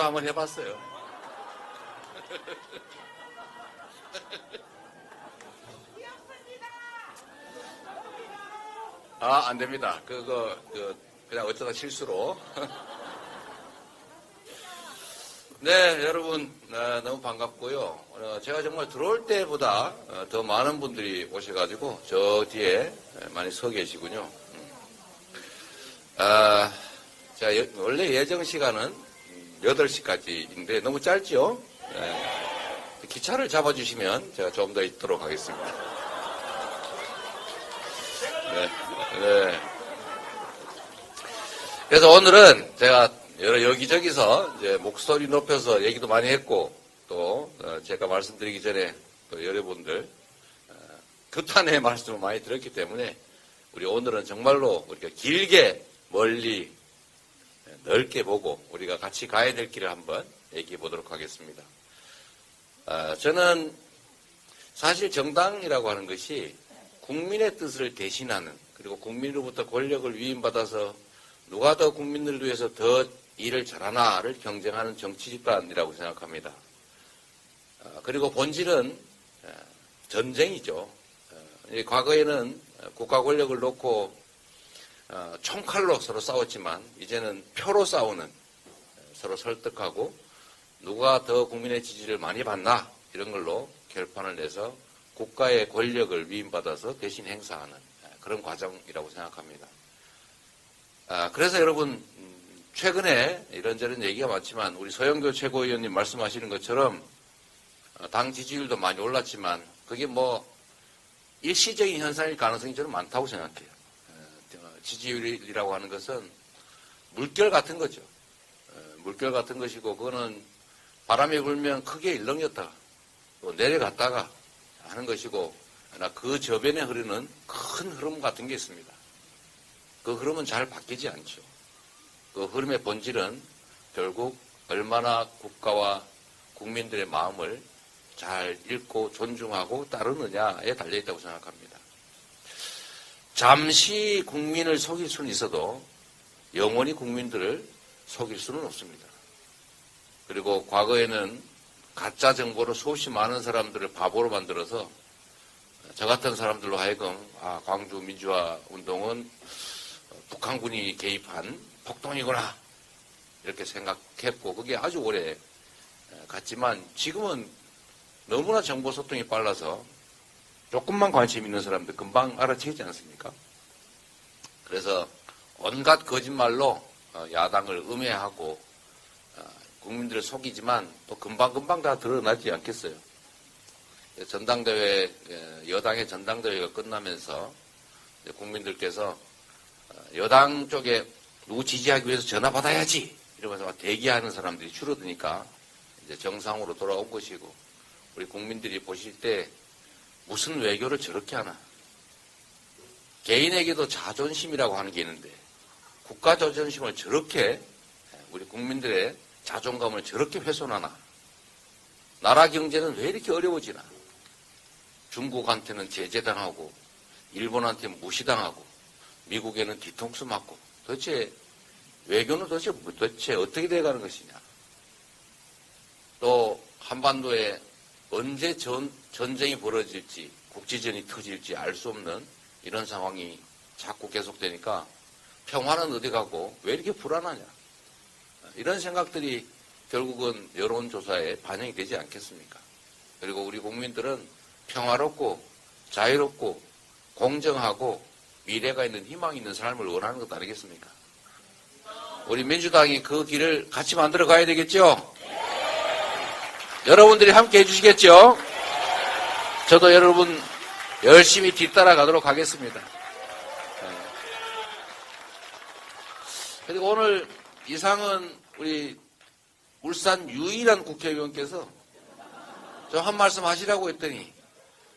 저도, 한번 해봤어요. 아, 안 됩니다. 그거, 그, 그냥 어쩌다 실수로. 네, 여러분, 어, 너무 반갑고요. 어, 제가 정말 들어올 때보다 어, 더 많은 분들이 오셔가지고 저 뒤에 많이 서 계시군요. 음. 아, 자, 여- 원래 예정 시간은 8시까지인데 너무 짧죠? 네. 기차를 잡아주시면 제가 좀 더 있도록 하겠습니다. 네. 네. 그래서 오늘은 제가 여러 여기저기서 목소리 높여서 얘기도 많이 했고 또 어, 제가 말씀드리기 전에 또 여러분들 어, 규탄의 말씀을 많이 들었기 때문에 우리 오늘은 정말로 우리가 길게 멀리 넓게 보고 우리가 같이 가야 될 길을 한번 얘기해 보도록 하겠습니다. 아, 저는 사실 정당이라고 하는 것이 국민의 뜻을 대신하는 그리고 국민으로부터 권력을 위임받아서 누가 더 국민들을 위해서 더 일을 잘하나를 경쟁하는 정치 집단이라고 생각합니다. 아, 그리고 본질은 아, 전쟁이죠. 과거에는 국가 권력을 놓고 어, 총칼로 서로 싸웠지만 이제는 표로 싸우는 어, 서로 설득하고 누가 더 국민의 지지를 많이 받나 이런 걸로 결판을 내서 국가의 권력을 위임받아서 대신 행사하는 어, 그런 과정이라고 생각합니다. 아, 그래서 여러분 음, 최근에 이런저런 얘기가 많지만 우리 서영교 최고위원님 말씀하시는 것처럼 어, 당 지지율도 많이 올랐지만 그게 뭐 일시적인 현상일 가능성이 저는 많다고 생각해요. 어, 지지율이라고 하는 것은 물결 같은 거죠. 어, 물결 같은 것이고 그거는 바람이 불면 크게 일렁였다가 또 내려갔다가 하는 것이고 그 저변에 흐르는 큰 흐름 같은 게 있습니다. 그 흐름은 잘 바뀌지 않죠. 그 흐름의 본질은 결국 얼마나 국가와 국민들의 마음을 잘 읽고 존중하고 따르느냐에 달려있다고 생각합니다. 잠시 국민을 속일 수는 있어도 영원히 국민들을 속일 수는 없습니다. 그리고 과거에는 가짜 정보로 수없이 많은 사람들을 바보로 만들어서 저 같은 사람들로 하여금 아, 광주 민주화 운동은 북한군이 개입한 폭동이구나 이렇게 생각했고 그게 아주 오래 갔지만 지금은 너무나 정보 소통이 빨라서 조금만 관심 있는 사람들 금방 알아채지 않습니까? 그래서 온갖 거짓말로 어, 야당을 음해하고 어, 국민들을 속이지만 또 금방금방 다 드러나지 않겠어요. 전당대회, 여당의 전당대회가 끝나면서 국민들께서 어, 여당 쪽에 누구 지지하기 위해서 전화 받아야지 이러면서 대기하는 사람들이 줄어드니까 이제 정상으로 돌아온 것이고 우리 국민들이 보실 때 무슨 외교를 저렇게 하나? 개인에게도 자존심이라고 하는 게 있는데 국가 자존심을 저렇게 우리 국민들의 자존감을 저렇게 훼손하나? 나라 경제는 왜 이렇게 어려워지나? 중국한테는 제재당하고 일본한테 무시당하고 미국에는 뒤통수 맞고 도대체 외교는 도대체, 도대체 어떻게 돼가는 것이냐. 또 한반도에 언제 전, 전쟁이 벌어질지 국지전이 터질지 알 수 없는 이런 상황이 자꾸 계속되니까 평화는 어디 가고 왜 이렇게 불안하냐. 이런 생각들이 결국은 여론조사에 반영이 되지 않겠습니까? 그리고 우리 국민들은 평화롭고 자유롭고 공정하고 미래가 있는 희망이 있는 삶을 원하는 것 아니겠습니까? 우리 민주당이 그 길을 같이 만들어 가야 되겠죠? 여러분들이 함께 해주시겠죠? 저도 여러분 열심히 뒤따라 가도록 하겠습니다. 그리고 오늘 이상은 우리 울산 유일한 국회의원께서 저 한 말씀 하시라고 했더니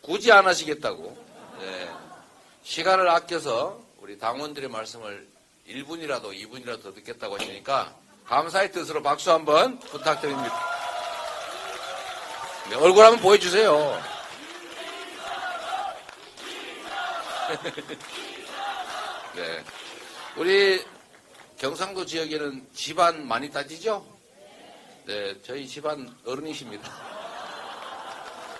굳이 안 하시겠다고 네. 시간을 아껴서 우리 당원들의 말씀을 1분이라도 2분이라도 더 듣겠다고 하시니까 감사의 뜻으로 박수 한번 부탁드립니다. 네, 얼굴 한번 보여주세요. 네. 우리 경상도 지역에는 집안 많이 따지죠? 네, 저희 집안 어른이십니다.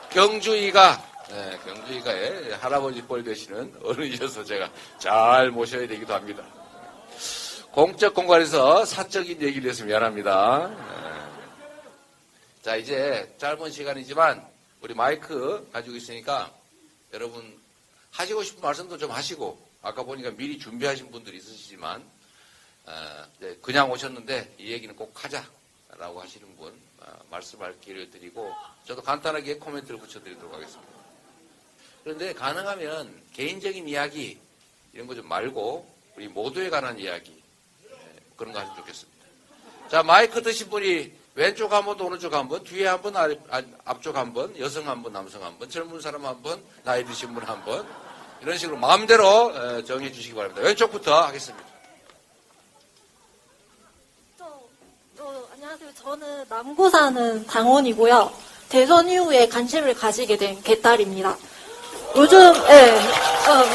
경주이가, 네, 경주이가의 할아버지 뻘 되시는 어른이셔서 제가 잘 모셔야 되기도 합니다. 공적 공간에서 사적인 얘기를 해서 미안합니다. 네. 자, 이제 짧은 시간이지만 우리 마이크 가지고 있으니까 여러분 하시고 싶은 말씀도 좀 하시고 아까 보니까 미리 준비하신 분들이 있으시지만 어, 네, 그냥 오셨는데 이 얘기는 꼭 하자라고 하시는 분 어, 말씀할 기회를 드리고 저도 간단하게 코멘트를 붙여드리도록 하겠습니다. 그런데 가능하면 개인적인 이야기 이런 거 좀 말고 우리 모두에 관한 이야기 네, 그런 거 하시면 좋겠습니다. 자 마이크 드신 분이 왼쪽 한 번, 오른쪽 한 번, 뒤에 한 번, 아- 아- 앞쪽 한 번, 여성 한 번, 남성 한 번, 젊은 사람 한 번, 나이 드신 분 한 번, 이런 식으로 마음대로 어, 정해 주시기 바랍니다. 왼쪽부터 하겠습니다. 저, 저, 안녕하세요. 저는 남구 사는 당원이고요. 대선 이후에 관심을 가지게 된 개딸입니다. 요즘, 예, 어.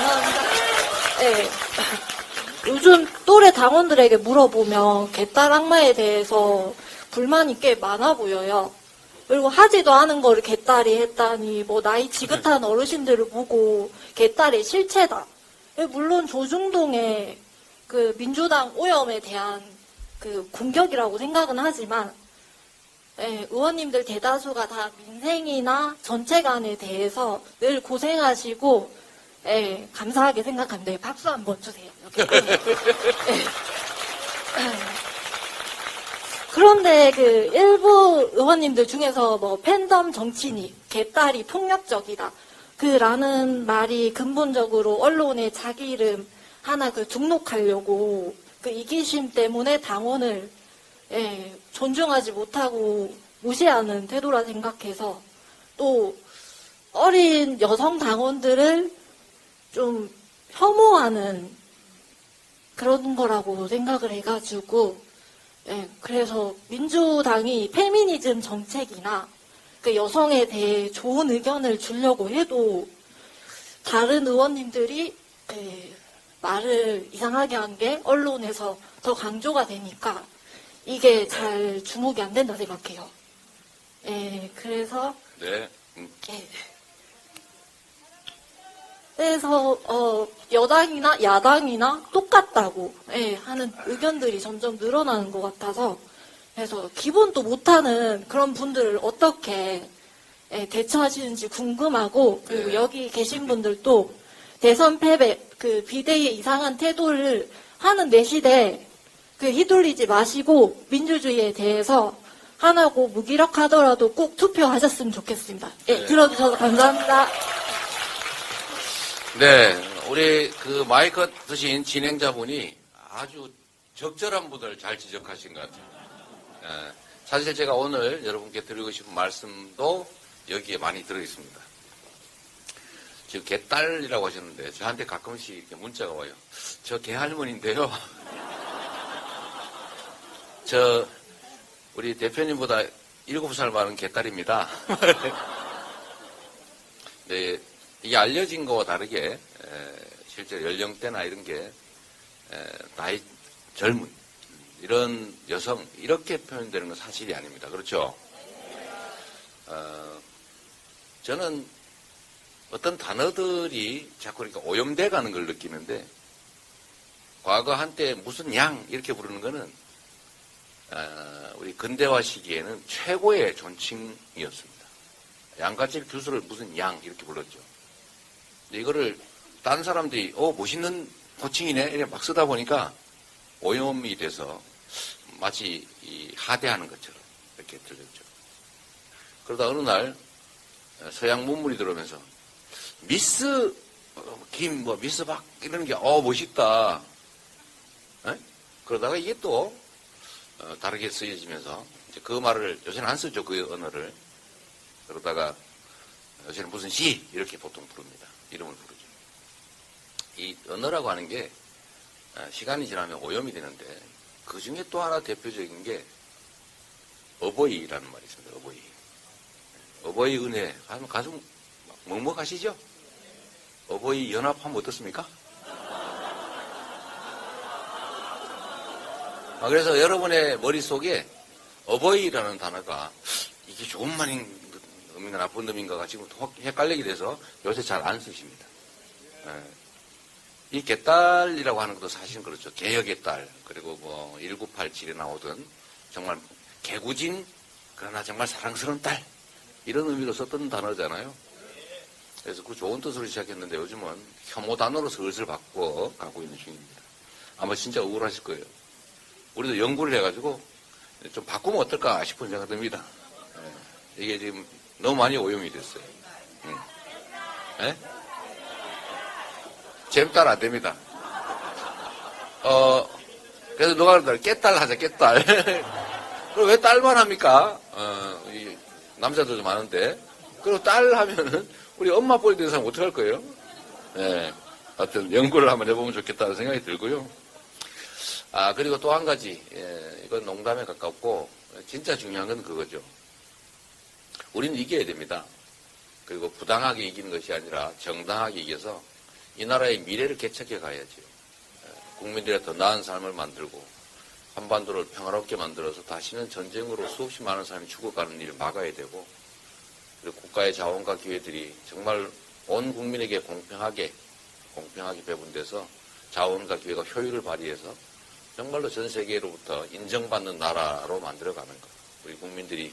예. 요즘 또래 당원들에게 물어보면 개딸 악마에 대해서 불만이 꽤 많아 보여요. 그리고 하지도 않은 거를 개딸이 했다니, 뭐, 나이 지긋한 어르신들을 보고 개딸의 실체다. 예, 물론 조중동의 그 민주당 오염에 대한 그 공격이라고 생각은 하지만 예, 의원님들 대다수가 다 민생이나 정책안에 대해서 늘 고생하시고 예, 감사하게 생각합니다. 예, 박수 한번 주세요. 이렇게. 예. 그런데 그 일부 의원님들 중에서 뭐 팬덤 정치니 개딸이 폭력적이다. 그라는 말이 근본적으로 언론에 자기 이름 하나 그 등록하려고 그 이기심 때문에 당원을 예, 존중하지 못하고 무시하는 태도라 생각해서 또 어린 여성 당원들을 좀 혐오하는 그런 거라고 생각을 해가지고 예, 그래서 민주당이 페미니즘 정책이나 그 여성에 대해 좋은 의견을 주려고 해도 다른 의원님들이 예, 말을 이상하게 한 게 언론에서 더 강조가 되니까 이게 잘 주목이 안 된다 생각해요. 예, 그래서 네. 음, 예. 그래서 어, 여당이나 야당이나 똑같다고 예, 하는 의견들이 점점 늘어나는 것 같아서 그래서 기본도 못하는 그런 분들을 어떻게 예, 대처하시는지 궁금하고 그리고 네. 여기 계신 분들도 대선 패배 그 비대위의 이상한 태도를 하는 내 시대에 그 휘둘리지 마시고 민주주의에 대해서 하나고 무기력하더라도 꼭 투표하셨으면 좋겠습니다. 예, 네. 들어주셔서 감사합니다. 네, 우리 그 마이크 드신 진행자분이 아주 적절한 분을 잘 지적하신 것 같아요. 예, 사실 제가 오늘 여러분께 드리고 싶은 말씀도 여기에 많이 들어있습니다. 지금 개딸이라고 하셨는데 저한테 가끔씩 이렇게 문자가 와요. 저 개할머니인데요. 저 우리 대표님보다 일곱 살 많은 개딸입니다. 네, 이게 알려진 거와 다르게 에, 실제 연령대나 이런 게 에, 나이 젊은 이런 여성 이렇게 표현되는 건 사실이 아닙니다. 그렇죠? 어, 저는 어떤 단어들이 자꾸 이렇게 오염돼 가는 걸 느끼는데 과거 한때 무슨 양 이렇게 부르는 거는 어, 우리 근대화 시기에는 최고의 존칭이었습니다. 양가집 교수를 무슨 양 이렇게 불렀죠. 이거를 다른 사람들이 어 멋있는 호칭이네 이렇게 막 쓰다 보니까 오염이 돼서 마치 이 하대하는 것처럼 이렇게 들렸죠. 그러다 어느 날 서양 문물이 들어오면서 미스 어, 김뭐 미스 박 이런 게 어 멋있다. 에? 그러다가 이게 또 어, 다르게 쓰여지면서 그 말을 요새는 안 쓰죠 그 언어를 그러다가 요새는 무슨 시 이렇게 보통 부릅니다 이름을 부르죠. 이 언어라고 하는 게 어, 시간이 지나면 오염이 되는데 그 중에 또 하나 대표적인 게 어버이라는 말이 있습니다 어버이. 어버이 은혜. 하면 가슴 먹먹하시죠? 어버이 연합하면 어떻습니까? 아, 그래서 여러분의 머릿속에 어버이라는 단어가 이게 말인 의미가 나쁜 의미인가가 지금 확 헷갈리게 돼서 요새 잘 안 쓰십니다. 예. 이 개딸이라고 하는 것도 사실은 그렇죠. 개혁의 딸, 그리고 뭐 1987에 나오던 정말 개구진, 그러나 정말 사랑스러운 딸, 이런 의미로 썼던 단어잖아요. 그래서 그 좋은 뜻으로 시작했는데 요즘은 혐오 단어로 슬슬 바꿔 가고 있는 중입니다. 아마 진짜 억울하실 거예요. 우리도 연구를 해가지고 좀 바꾸면 어떨까 싶은 생각이 듭니다. 예. 이게 지금 너무 많이 오염이 됐어요. 응. 예? 잼딸 안 됩니다. 어, 그래서 누가 그러더라. 깨딸 하자, 깨딸. 그럼 왜 딸만 합니까? 어, 이 남자들도 많은데. 그리고 딸 하면은 우리 엄마 뻘 되는 사람 어떡할 거예요? 예. 하여튼 연구를 한번 해보면 좋겠다는 생각이 들고요. 아, 그리고 또 한 가지. 예, 이건 농담에 가깝고 진짜 중요한 건 그거죠. 우리는 이겨야 됩니다. 그리고 부당하게 이기는 것이 아니라 정당하게 이겨서 이 나라의 미래를 개척해 가야죠. 국민들의 더 나은 삶을 만들고 한반도를 평화롭게 만들어서 다시는 전쟁으로 수없이 많은 사람이 죽어가는 일을 막아야 되고 그리고 국가의 자원과 기회들이 정말 온 국민에게 공평하게 공평하게 배분돼서 자원과 기회가 효율을 발휘해서 정말로 전 세계로부터 인정받는 나라로 만들어가는 것. 우리 국민들이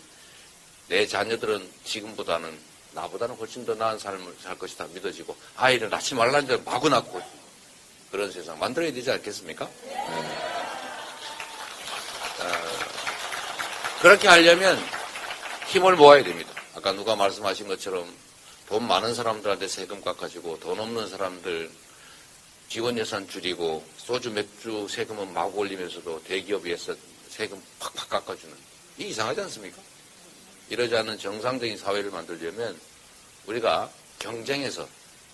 내 자녀들은 지금보다는 나보다는 훨씬 더 나은 삶을 살 것이다 믿어지고 아이를 낳지 말라는 줄 마구 낳고 그런 세상 만들어야 되지 않겠습니까? 네. 어, 그렇게 하려면 힘을 모아야 됩니다. 아까 누가 말씀하신 것처럼 돈 많은 사람들한테 세금 깎아주고 돈 없는 사람들 직원 예산 줄이고 소주 맥주 세금은 막 올리면서도 대기업에서 세금 팍팍 깎아주는 이 이상하지 않습니까? 이러지 않는 정상적인 사회를 만들려면 우리가 경쟁에서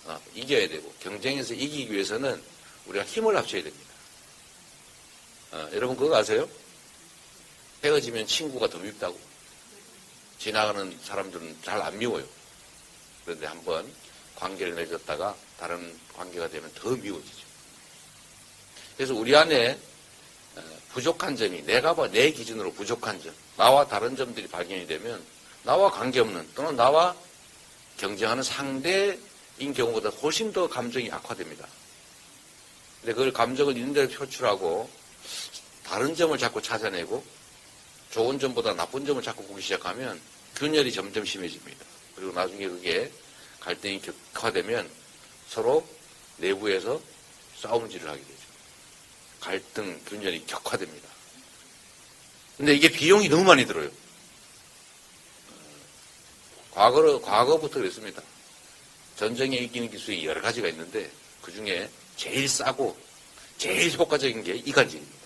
어, 이겨야 되고 경쟁에서 이기기 위해서는 우리가 힘을 합쳐야 됩니다. 어, 여러분 그거 아세요? 헤어지면 친구가 더 밉다고. 지나가는 사람들은 잘 안 미워요. 그런데 한번 관계를 맺었다가 다른 관계가 되면 더 미워지죠. 그래서 우리 안에 어, 부족한 점이 내가 봐 내 기준으로 부족한 점, 나와 다른 점들이 발견이 되면 나와 관계없는 또는 나와 경쟁하는 상대인 경우보다 훨씬 더 감정이 악화됩니다. 근데 그걸 감정을 있는 대로 표출하고 다른 점을 자꾸 찾아내고 좋은 점보다 나쁜 점을 자꾸 보기 시작하면 균열이 점점 심해집니다. 그리고 나중에 그게 갈등이 격화되면 서로 내부에서 싸움질을 하게 되죠. 갈등, 균열이 격화됩니다. 근데 이게 비용이 너무 많이 들어요. 과거로, 과거부터 그랬습니다. 전쟁에 이기는 기술이 여러 가지가 있는데 그 중에 제일 싸고 제일 효과적인 게 이간질입니다.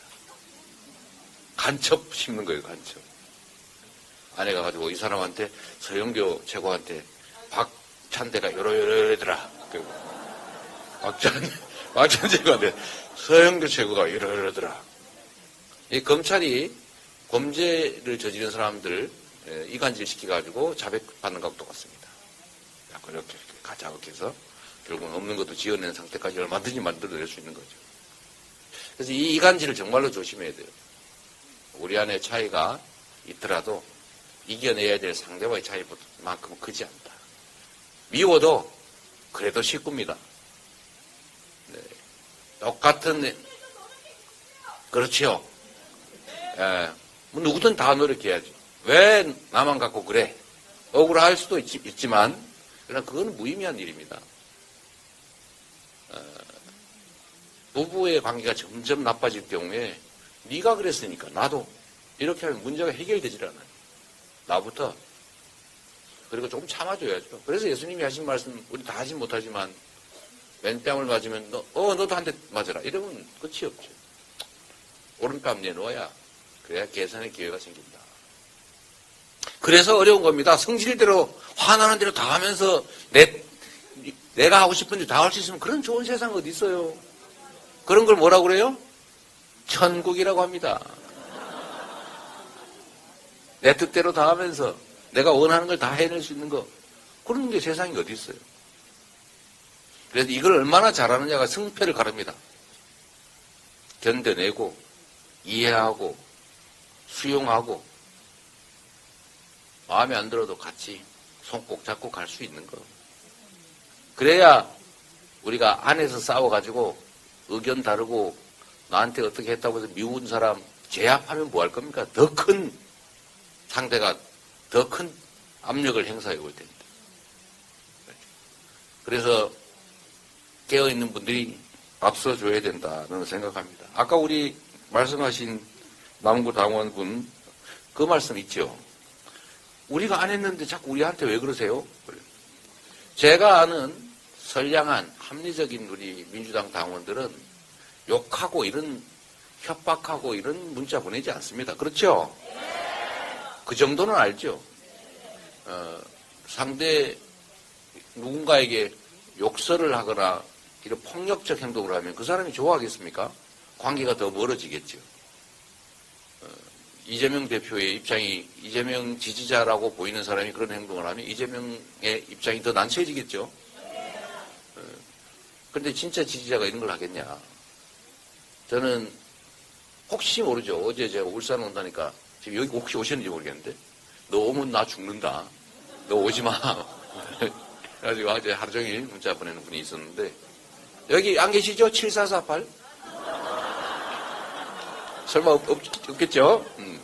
간첩 심는 거예요, 간첩. 아내가 가지고 이 사람한테 서영교 최고한테 박찬대가 요러요러더라. 그 박찬, 최고한테 서영교 최고가 이러이러더라. 이 검찰이 범죄를 저지른 사람들 에, 이간질 시켜가지고 자백받는 것과 똑같습니다. 자꾸 이렇게, 이렇게 가짜게 해서 결국은 없는 것도 지어낸 상태까지 얼마든지 만들어낼 수 있는 거죠. 그래서 이 이간질을 정말로 조심해야 돼요. 우리 안에 차이가 있더라도 이겨내야 될 상대와의 차이만큼 크지 않다. 미워도 그래도 식구입니다. 네. 똑같은 그렇지요. 예, 뭐 누구든 다 노력해야죠. 왜 나만 갖고 그래? 억울할 수도 있, 지만 그러나 그건 무의미한 일입니다. 어, 부부의 관계가 점점 나빠질 경우에 네가 그랬으니까 나도 이렇게 하면 문제가 해결되질 않아요. 나부터 그리고 조금 참아줘야죠. 그래서 예수님이 하신 말씀 우리 다 하진 못하지만 왼뺨을 맞으면 너, 어 너도 한 대 맞아라 이러면 끝이 없죠. 오른뺨 내놓아야 그래야 계산의 기회가 생긴다. 그래서 어려운 겁니다. 성질대로 화나는 대로 다 하면서 내 내가 하고 싶은 일다할 수 있으면 그런 좋은 세상 어디 있어요? 그런 걸 뭐라고 그래요? 천국이라고 합니다. 내 뜻대로 다 하면서 내가 원하는 걸 다 해낼 수 있는 거. 그런 게 세상에 어디 있어요? 그래서 이걸 얼마나 잘하느냐가 승패를 가릅니다. 견뎌내고 이해하고 수용하고 마음에 안 들어도 같이 손 꼭 잡고 갈 수 있는 거. 그래야 우리가 안에서 싸워가지고 의견 다르고 나한테 어떻게 했다고 해서 미운 사람 제압하면 뭐 할 겁니까? 더 큰 상대가 더 큰 압력을 행사해 올 텐데. 그래서 깨어있는 분들이 앞서줘야 된다는 생각합니다. 아까 우리 말씀하신 남구 당원분 그 말씀 있죠. 우리가 안 했는데 자꾸 우리한테 왜 그러세요? 제가 아는 선량한 합리적인 우리 민주당 당원들은 욕하고 이런 협박하고 이런 문자 보내지 않습니다. 그렇죠? 그 정도는 알죠. 어, 상대 누군가에게 욕설을 하거나 이런 폭력적 행동을 하면 그 사람이 좋아하겠습니까? 관계가 더 멀어지겠죠. 어, 이재명 대표의 입장이 이재명 지지자라고 보이는 사람이 그런 행동을 하면 이재명의 입장이 더 난처해지겠죠. 그런데 진짜 지지자가 이런 걸 하겠냐? 저는 혹시 모르죠. 어제 제가 울산 온다니까 지금 여기 혹시 오셨는지 모르겠는데 너 오면 나 죽는다. 너 오지 마. 그래가지고 어제 하루 종일 문자 보내는 분이 있었는데 여기 안 계시죠? 7448? 설마 없, 없, 겠죠 음.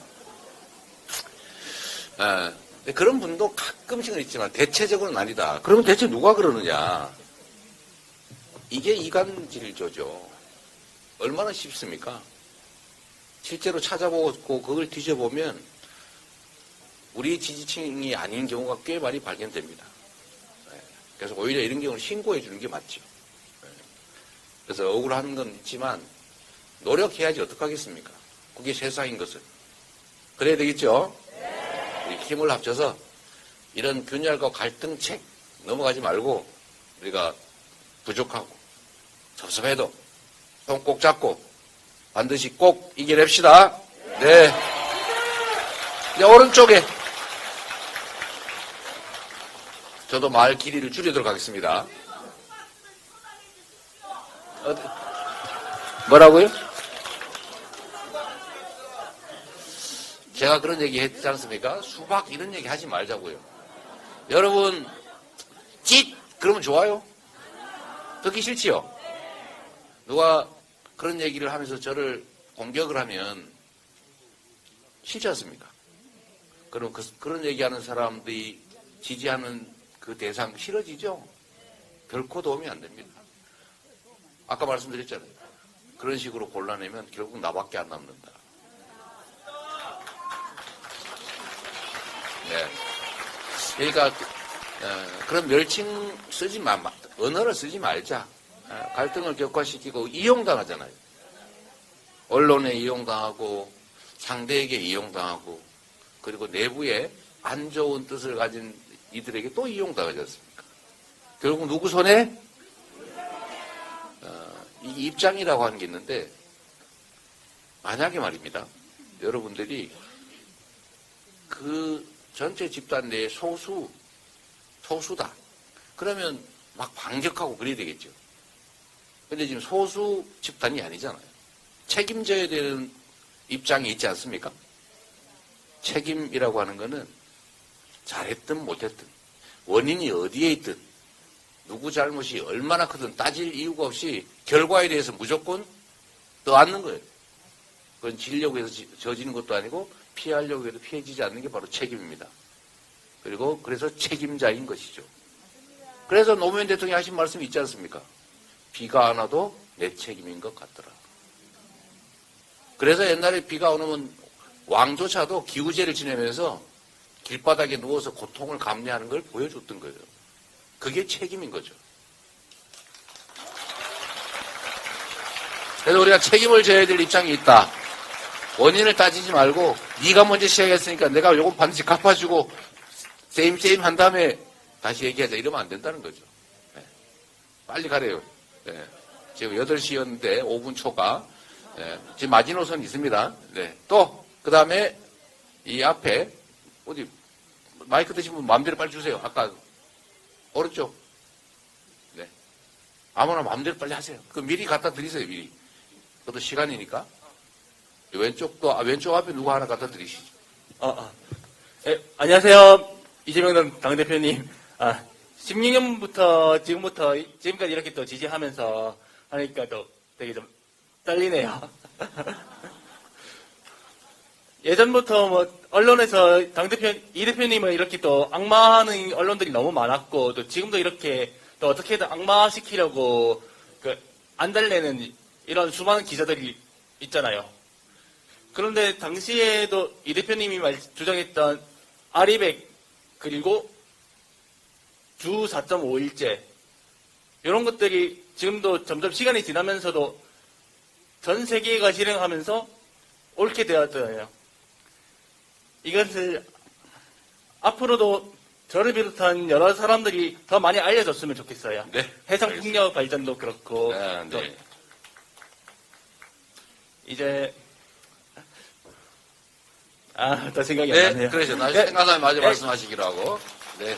아, 그런 분도 가끔씩은 있지만 대체적으로는 아니다. 그러면 대체 누가 그러느냐? 이게 이간질조죠. 얼마나 쉽습니까? 실제로 찾아보고 그걸 뒤져보면 우리 지지층이 아닌 경우가 꽤 많이 발견됩니다. 네. 그래서 오히려 이런 경우는 신고해 주는 게 맞죠. 네. 그래서 억울한 건 있지만 노력해야지 어떡하겠습니까? 그게 세상인 것을. 그래야 되겠죠? 우리 힘을 합쳐서 이런 균열과 갈등책 넘어가지 말고 우리가 부족하고 섭섭해도 손 꼭 잡고 반드시 꼭 이겨냅시다. 네. 이제 오른쪽에 저도 말 길이를 줄이도록 하겠습니다. 뭐라고요? 제가 그런 얘기 했지 않습니까? 수박 이런 얘기 하지 말자고요. 여러분, 찢! 그러면 좋아요? 듣기 싫지요? 누가 그런 얘기를 하면서 저를 공격을 하면 싫지 않습니까? 그럼 그, 그런 얘기하는 사람들이 지지하는 그 대상 싫어지죠? 결코 도움이 안 됩니다. 아까 말씀드렸잖아요. 그런 식으로 골라내면 결국 나밖에 안 남는다. 네. 그러니까 어, 그런 멸칭 쓰지 마, 마- 언어를 쓰지 말자. 어, 갈등을 격화시키고 이용당하잖아요. 언론에 이용당하고 상대에게 이용당하고 그리고 내부에 안 좋은 뜻을 가진 이들에게 또 이용당하지 않습니까? 결국 누구 손에? 어, 이 입장이라고 하는 게 있는데 만약에 말입니다. 여러분들이 그 전체 집단 내에 소수, 소수다. 그러면 막 반격하고 그래야 되겠죠. 근데 지금 소수 집단이 아니잖아요. 책임져야 되는 입장이 있지 않습니까? 책임이라고 하는 거는 잘했든 못했든 원인이 어디에 있든 누구 잘못이 얼마나 크든 따질 이유가 없이 결과에 대해서 무조건 떠안는 거예요. 그건 지려고 해서 지- 저지는 것도 아니고 피하려고 해도 피해지지 않는 게 바로 책임입니다. 그리고 그래서 책임자인 것이죠. 그래서 노무현 대통령이 하신 말씀이 있지 않습니까? 비가 안 와도 내 책임인 것 같더라. 그래서 옛날에 비가 오면 왕조차도 기우제를 지내면서 길바닥에 누워서 고통을 감내하는 걸 보여줬던 거예요. 그게 책임인 거죠. 그래서 우리가 책임을 져야 될 입장이 있다. 원인을 따지지 말고 네가 먼저 시작했으니까 내가 요건 반드시 갚아주고 세임 세임 한 다음에 다시 얘기하자 이러면 안 된다는 거죠. 네. 빨리 가래요. 네. 지금 8시였는데 5분 초가 네. 지금 마지노선 있습니다. 네. 또그 다음에 이 앞에 어디 마이크 드신 분 마음대로 빨리 주세요. 아까 오른쪽 네. 아무나 마음대로 빨리 하세요. 그 미리 갖다 드리세요. 미리. 그것도 시간이니까. 왼쪽도, 아, 왼쪽 앞에 누구 하나 갖다 드리시죠. 아, 아. 예, 안녕하세요. 이재명 당대표님. 아, 16년부터 지금부터 지금까지 이렇게 또 지지하면서 하니까 또 되게 좀 떨리네요. 예전부터 뭐 언론에서 당대표 이 대표님을 이렇게 또 악마하는 언론들이 너무 많았고 또 지금도 이렇게 또 어떻게든 악마시키려고 그 안달내는 이런 수많은 기자들이 있잖아요. 그런데 당시에도 이 대표님이 말- 주장했던 아리백 그리고 주 4.5일제 이런 것들이 지금도 점점 시간이 지나면서도 전 세계가 실행하면서 옳게 되었잖아요. 이것을 앞으로도 저를 비롯한 여러 사람들이 더 많이 알려줬으면 좋겠어요. 네. 해상 풍력 발전도 그렇고 네, 또 네. 이제 아, 더 생각이 안 네, 나네요. 그러죠. 나중에 네, 생각나면 마저 네. 말씀하시기로 하고. 네.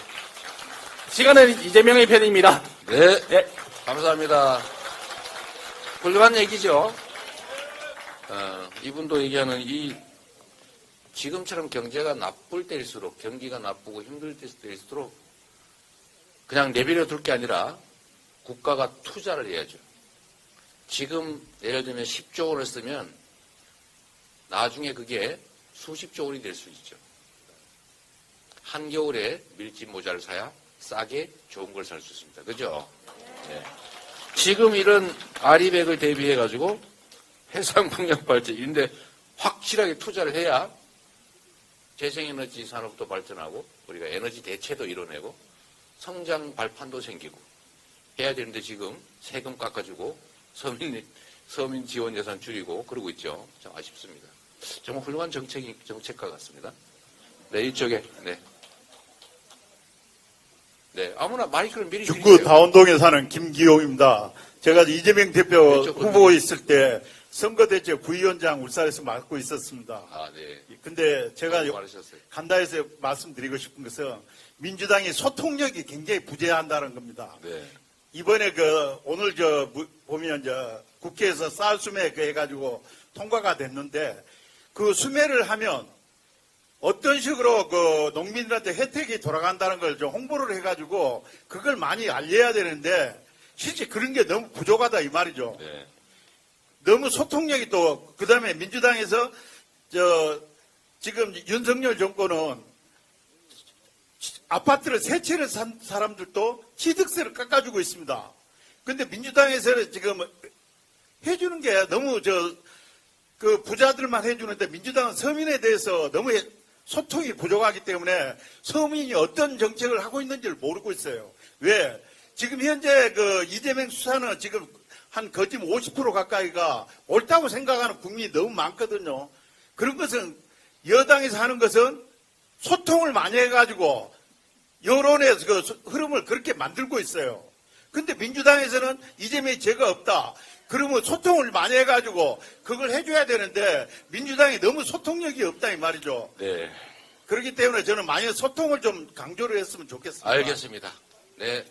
시간은 이재명의 편입니다. 네. 네. 감사합니다. 훌륭한 얘기죠. 어, 이분도 얘기하는 이 지금처럼 경제가 나쁠 때일수록 경기가 나쁘고 힘들 때일수록 그냥 내버려 둘 게 아니라 국가가 투자를 해야죠. 지금 예를 들면 10조 원을 쓰면 나중에 그게 수십조 원이 될 수 있죠. 한겨울에 밀짚 모자를 사야 싸게 좋은 걸 살 수 있습니다. 그죠? 네. 지금 이런 아리백을 대비해 가지고 해상풍력 발전인데 확실하게 투자를 해야 재생에너지 산업도 발전하고 우리가 에너지 대체도 이뤄내고 성장 발판도 생기고 해야 되는데 지금 세금 깎아주고 서민 서민 지원 예산 줄이고 그러고 있죠. 참 아쉽습니다. 정말 훌륭한 정책이 정책과 같습니다. 네 이쪽에 네. 네 아무나 마이크를 미리 중구. 다운동에 사는 김기용입니다. 제가 이재명 대표 후보 있을 때 선거대책 부위원장 울산에서 맡고 있었습니다. 아 네. 근데 제가. 간다해서 말씀드리고 싶은 것은 민주당이 소통력이 굉장히 부재한다는 겁니다. 네. 이번에 그 오늘 저 무- 보면 저 국회에서 쌀수매 그 해가지고 통과가 됐는데 그 수매를 하면 어떤 식으로 그 농민들한테 혜택이 돌아간다는 걸 좀 홍보를 해가지고 그걸 많이 알려야 되는데 실제 그런 게 너무 부족하다 이 말이죠. 네. 너무 소통력이 또 그다음에 민주당에서 저 지금 윤석열 정권은 아파트를 세 채를 산 사람들도 취득세를 깎아주고 있습니다. 근데 민주당에서는 지금 해주는 게 너무 저 그 부자들만 해주는데 민주당은 서민에 대해서 너무 해- 소통이 부족하기 때문에 서민이 어떤 정책을 하고 있는지를 모르고 있어요. 왜? 지금 현재 그 이재명 수사는 지금 한 거짓 50% 가까이가 옳다고 생각하는 국민이 너무 많거든요. 그런 것은 여당에서 하는 것은 소통을 많이 해가지고 여론의 그 소- 흐름을 그렇게 만들고 있어요. 근데 민주당에서는 이재명이 죄가 없다. 그러면 소통을 많이 해가지고 그걸 해줘야 되는데 민주당이 너무 소통력이 없다 이 말이죠. 네. 그렇기 때문에 저는 많이 소통을 좀 강조를 했으면 좋겠습니다. 알겠습니다. 네.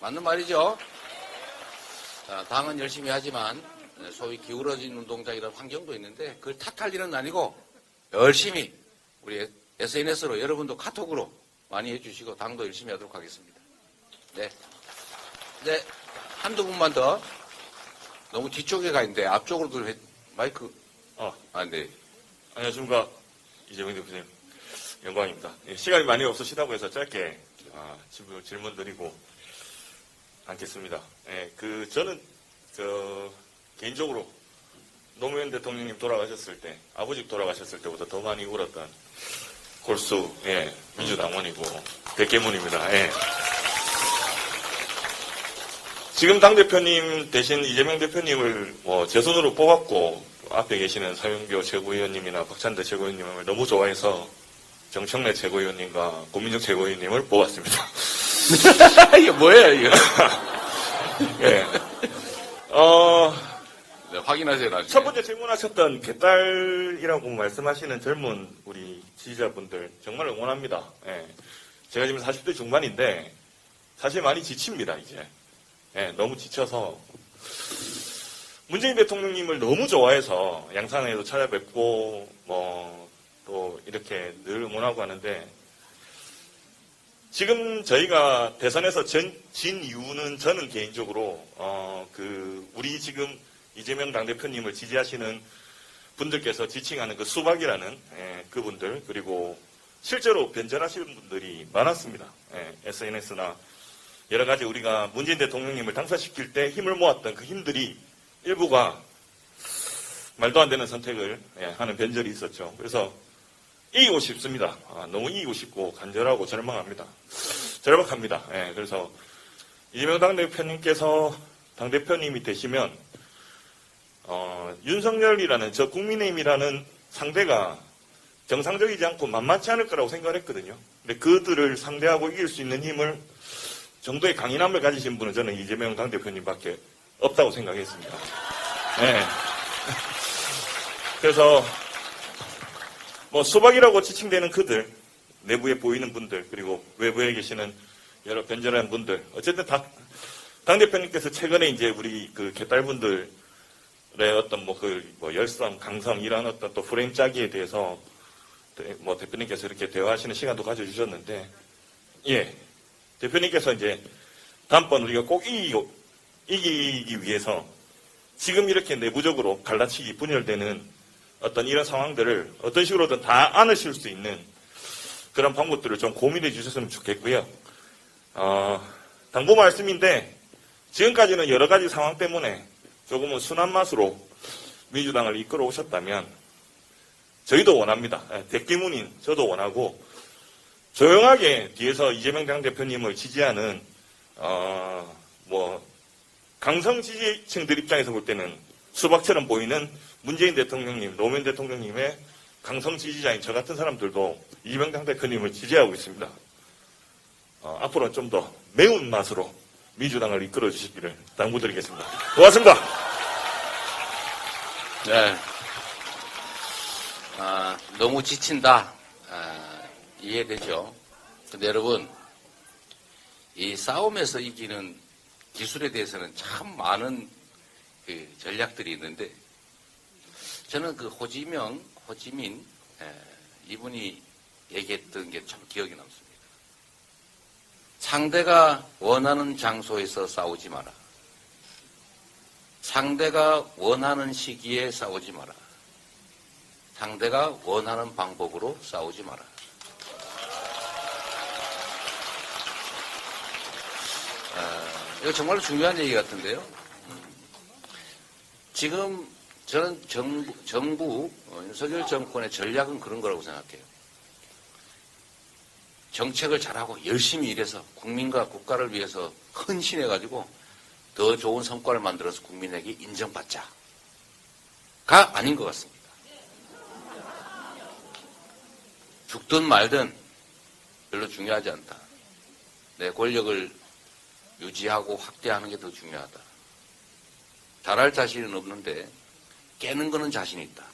맞는 말이죠. 자, 당은 열심히 하지만 네, 소위 기울어진 운동장이라는 환경도 있는데 그걸 탓할 일은 아니고 열심히 우리 SNS로 여러분도 카톡으로 많이 해주시고 당도 열심히 하도록 하겠습니다. 네. 네. 한두 분만 더 너무 뒤쪽에 가 있는데 앞쪽으로 좀 해- 마이크 어, 아, 네. 안녕하십니까. 이재명 대표님. 영광입니다. 예, 시간이 많이 없으시다고 해서 짧게 아, 질문 드리고 않겠습니다. 예, 그, 저는, 저, 개인적으로 노무현 대통령님 돌아가셨을 때, 아버지 돌아가셨을 때보다 더 많이 울었던 골수, 예, 민주당원이고, 백개문입니다. 예. 지금 당 대표님 대신 이재명 대표님을 뭐 제 손으로 뽑았고 앞에 계시는 서영교 최고위원님이나 박찬대 최고위원님을 너무 좋아해서 정청래 최고위원님과 고민정 최고위원님을 뽑았습니다. 이게 뭐예요, 이거? 예. 어, 네, 확인하세요, 나중에. 첫 번째 질문하셨던 개딸이라고 말씀하시는 젊은 우리 지지자분들 정말 응원합니다. 예. 제가 지금 40대 중반인데 사실 많이 지칩니다, 이제. 예, 너무 지쳐서 문재인 대통령님을 너무 좋아해서 양산에도 찾아뵙고 뭐 또 이렇게 늘 응원하고 하는데 지금 저희가 대선에서 전- 진 이유는 저는 개인적으로 어 그 우리 지금 이재명 당대표님을 지지하시는 분들께서 지칭하는 그 수박이라는 예, 그분들 그리고 실제로 변절하시는 분들이 많았습니다. SNS나 여러 가지 우리가 문재인 대통령님을 당사시킬 때 힘을 모았던 그 힘들이 일부가 말도 안 되는 선택을 예, 하는 변절이 있었죠. 그래서 이기고 싶습니다. 아, 너무 이기고 싶고 간절하고 절망합니다. 절박합니다. 예, 그래서 이재명 당대표님께서 당대표님이 되시면 어, 윤석열이라는 저 국민의힘이라는 상대가 정상적이지 않고 만만치 않을 거라고 생각을 했거든요. 근데 그들을 상대하고 이길 수 있는 힘을 정도의 강인함을 가지신 분은 저는 이재명 당대표님밖에 없다고 생각했습니다. 네. 그래서 뭐 수박이라고 지칭되는 그들, 내부에 보이는 분들, 그리고 외부에 계시는 여러 변절한 분들, 어쨌든 다, 당대표님께서 최근에 이제 우리 그 개딸분들의 어떤 뭐 그 뭐 열성, 강성, 이런 어떤 또 프레임 짜기에 대해서 대- 뭐 대표님께서 이렇게 대화하시는 시간도 가져주셨는데, 예. 대표님께서 이제 다음번 우리가 꼭 이기, 이기기 위해서 지금 이렇게 내부적으로 갈라치기, 분열되는 어떤 이런 상황들을 어떤 식으로든 다 안으실 수 있는 그런 방법들을 좀 고민해 주셨으면 좋겠고요. 어, 당부 말씀인데 지금까지는 여러 가지 상황 때문에 조금은 순한 맛으로 민주당을 이끌어 오셨다면 저희도 원합니다. 예, 대기문인 저도 원하고 조용하게 뒤에서 이재명 당 대표님을 지지하는 어, 뭐 강성 지지층들 입장에서 볼 때는 수박처럼 보이는 문재인 대통령님, 노무현 대통령님의 강성 지지자인 저 같은 사람들도 이재명 당대표님을 지지하고 있습니다. 어, 앞으로는 좀더 매운 맛으로 민주당을 이끌어 주시기를 당부드리겠습니다. 고맙습니다. 네. 아, 너무 지친다. 아, 이해되죠? 근데 여러분, 이 싸움에서 이기는 기술에 대해서는 참 많은 그 전략들이 있는데, 저는 그 호지명, 호지민, 에, 이분이 얘기했던 게 참 기억이 남습니다. 상대가 원하는 장소에서 싸우지 마라. 상대가 원하는 시기에 싸우지 마라. 상대가 원하는 방법으로 싸우지 마라. 아, 이거 정말로 중요한 얘기 같은데요. 음. 지금 저는 정부, 정부 어, 윤석열 정권의 전략은 그런 거라고 생각해요. 정책을 잘하고 열심히 일해서 국민과 국가를 위해서 헌신해가지고 더 좋은 성과를 만들어서 국민에게 인정받자가 아닌 것 같습니다. 죽든 말든 별로 중요하지 않다. 내 권력을 유지하고 확대하는 게 더 중요하다. 잘할 자신은 없는데 깨는 거는 자신 있다.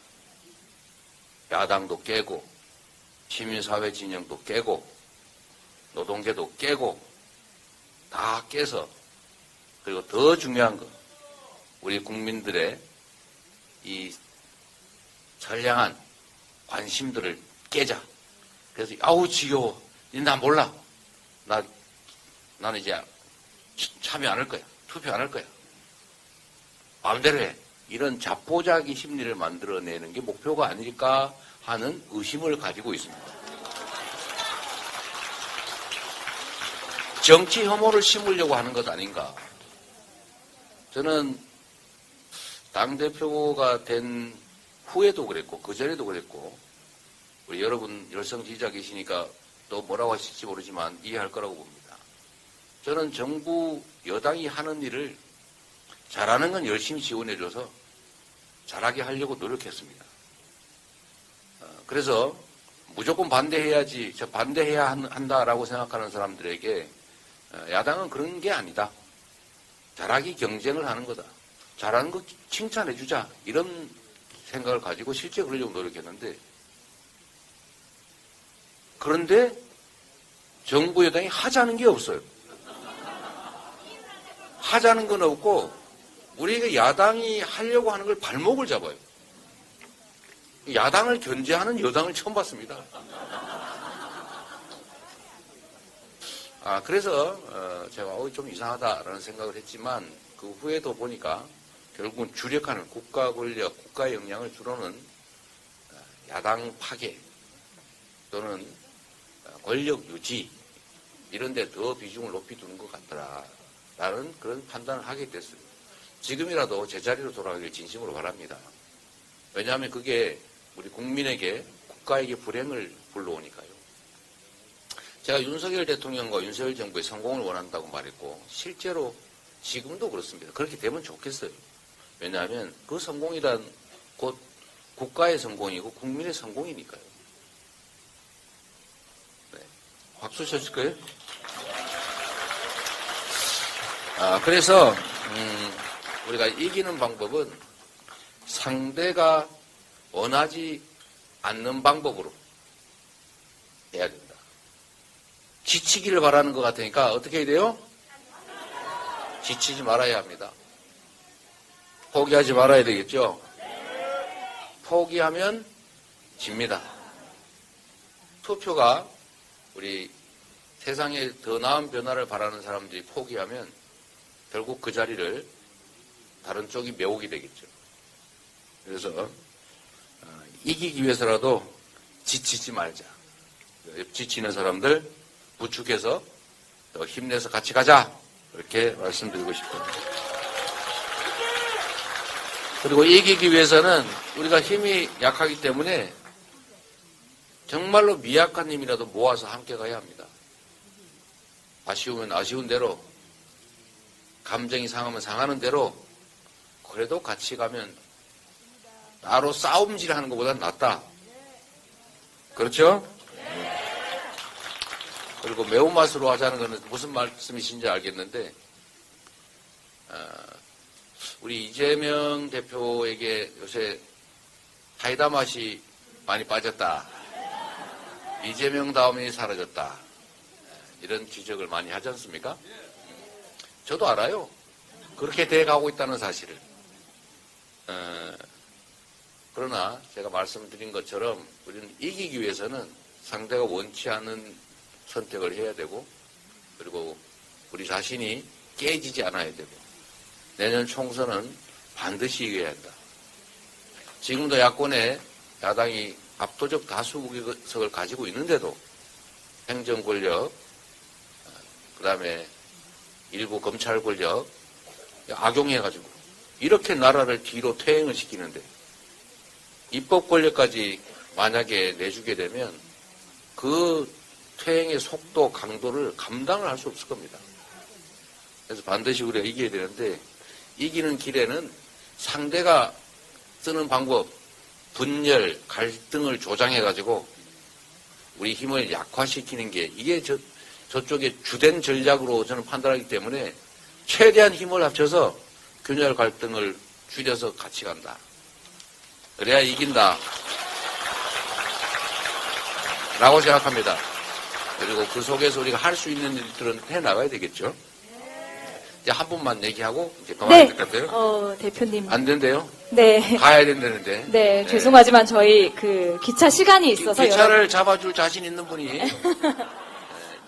야당도 깨고 시민사회 진영도 깨고 노동계도 깨고 다 깨서 그리고 더 중요한 거 우리 국민들의 이 선량한 관심들을 깨자. 그래서 아우 지겨워. 나 몰라. 나 나는 이제 참여 안 할 거야. 투표 안 할 거야. 마음대로 해. 이런 자포자기 심리를 만들어내는 게 목표가 아닐까 하는 의심을 가지고 있습니다. 정치 혐오를 심으려고 하는 것 아닌가. 저는 당대표가 된 후에도 그랬고, 그전에도 그랬고, 우리 여러분 열성 지지자 계시니까 또 뭐라고 하실지 모르지만 이해할 거라고 봅니다. 저는 정부 여당이 하는 일을 잘하는 건 열심히 지원해줘서 잘하게 하려고 노력했습니다. 어, 그래서 무조건 반대해야지, 저 반대해야 한- 한다라고 생각하는 사람들에게 어, 야당은 그런 게 아니다. 잘하기 경쟁을 하는 거다. 잘하는 거 칭찬해주자. 이런 생각을 가지고 실제 그러려고 노력했는데, 그런데 정부 여당이 하자는 게 없어요. 하자는 건 없고, 우리가 야당이 하려고 하는 걸 발목을 잡아요. 야당을 견제하는 여당을 처음 봤습니다. 아, 그래서, 어, 제가, 어, 좀 이상하다라는 생각을 했지만, 그 후에도 보니까, 결국은 주력하는 국가 권력, 국가 역량을 주로는 어, 야당 파괴 또는 어, 권력 유지 이런 데 더 비중을 높이 두는 것 같더라 라는 그런 판단을 하게 됐어요. 지금이라도 제자리로 돌아가길 진심으로 바랍니다. 왜냐하면 그게 우리 국민에게 국가에게 불행을 불러오니까요. 제가 윤석열 대통령과 윤석열 정부의 성공을 원한다고 말했고 실제로 지금도 그렇습니다. 그렇게 되면 좋겠어요. 왜냐하면 그 성공이란 곧 국가의 성공이고 국민의 성공이니까요. 네. 박수 거예요? 아, 그래서 음, 우리가 이기는 방법은 상대가 원하지 않는 방법으로 해야 된다. 지치기를 바라는 것 같으니까 어떻게 해야 돼요? 지치지 말아야 합니다. 포기하지 말아야 되겠죠? 포기하면 집니다. 투표가 우리 세상에 더 나은 변화를 바라는 사람들이 포기하면 결국 그 자리를 다른 쪽이 메우게 되겠죠. 그래서 어, 이기기 위해서라도 지치지 말자. 지치는 사람들 부축해서 더 힘내서 같이 가자. 이렇게 말씀드리고 싶습니다. 그리고 이기기 위해서는 우리가 힘이 약하기 때문에 정말로 미약한 힘이라도 모아서 함께 가야 합니다. 아쉬우면 아쉬운 대로, 감정이 상하면 상하는 대로, 그래도 같이 가면 따로 싸움질 하는 것보다는 낫다. 그렇죠? 그리고 매운맛으로 하자는 것은 무슨 말씀이신지 알겠는데, 어, 우리 이재명 대표에게 요새 사이다 맛이 많이 빠졌다. 이재명 다음이 사라졌다. 이런 지적을 많이 하지 않습니까? 저도 알아요. 그렇게 돼 가고 있다는 사실을. 어, 그러나 제가 말씀드린 것처럼 우리는 이기기 위해서는 상대가 원치 않는 선택을 해야 되고 그리고 우리 자신이 깨지지 않아야 되고 내년 총선은 반드시 이겨야 한다. 지금도 야권에 야당이 압도적 다수 무기석을 가지고 있는데도 행정 권력, 그 다음에 일부 검찰 권력 악용해가지고 이렇게 나라를 뒤로 퇴행을 시키는데 입법 권력까지 만약에 내주게 되면 그 퇴행의 속도, 강도를 감당을 할 수 없을 겁니다. 그래서 반드시 우리가 이겨야 되는데 이기는 길에는 상대가 쓰는 방법, 분열, 갈등을 조장해가지고 우리 힘을 약화시키는 게 이게 저, 저쪽의 주된 전략으로 저는 판단하기 때문에 최대한 힘을 합쳐서 균열 갈등을 줄여서 같이 간다. 그래야 이긴다. 라고 생각합니다. 그리고 그 속에서 우리가 할 수 있는 일들은 해 나가야 되겠죠. 이제 한 분만 얘기하고 이제 그만해야 네, 될것 같아요. 어, 대표님. 안 된대요? 네. 가야 된다는데. 네, 죄송하지만 저희 그 기차 시간이 있어서 기 차를 여러분- 잡아줄 자신 있는 분이 네,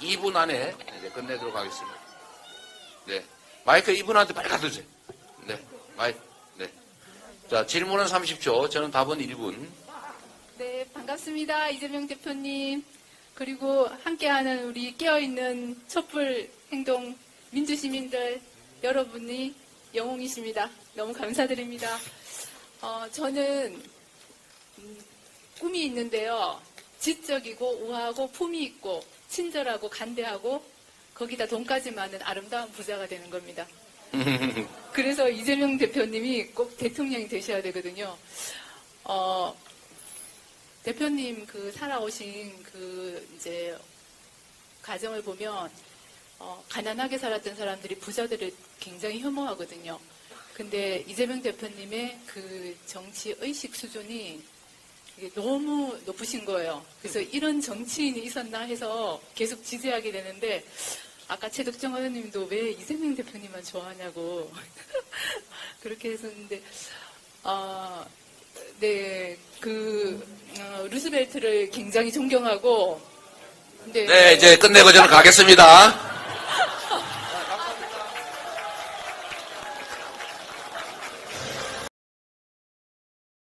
2분 안에 이제 끝내도록 하겠습니다. 네. 마이크 이분한테 빨리 가주세요. 네. 마이크. 네. 자, 질문은 30초. 저는 답은 1분. 네, 반갑습니다. 이재명 대표님. 그리고 함께하는 우리 깨어있는 촛불 행동 민주시민들 여러분이 영웅이십니다. 너무 감사드립니다. 어, 저는 음, 꿈이 있는데요. 지적이고 우아하고 품이 있고 친절하고 간대하고 거기다 돈까지 많은 아름다운 부자가 되는 겁니다. 그래서 이재명 대표님이 꼭 대통령이 되셔야 되거든요. 어, 대표님 그 살아오신 그 이제 가정을 보면 어, 가난하게 살았던 사람들이 부자들을 굉장히 혐오하거든요. 근데 이재명 대표님의 그 정치 의식 수준이 너무 높으신 거예요. 그래서 이런 정치인이 있었나 해서 계속 지지하게 되는데 아까 최덕정 의원님도 왜 이재명 대표님만 좋아하냐고 그렇게 했었는데, 아, 네, 그, 어, 루스벨트를 굉장히 존경하고, 네, 네, 이제 끝내고 저는 가겠습니다.